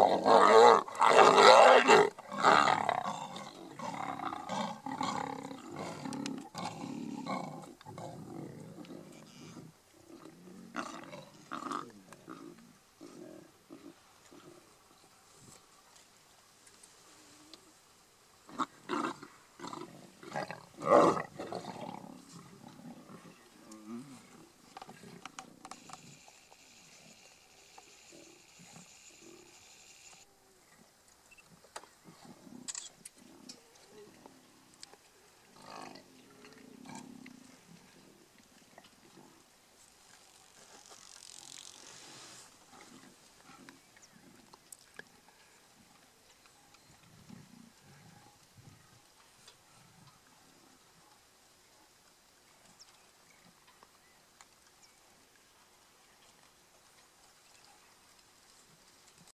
Oh,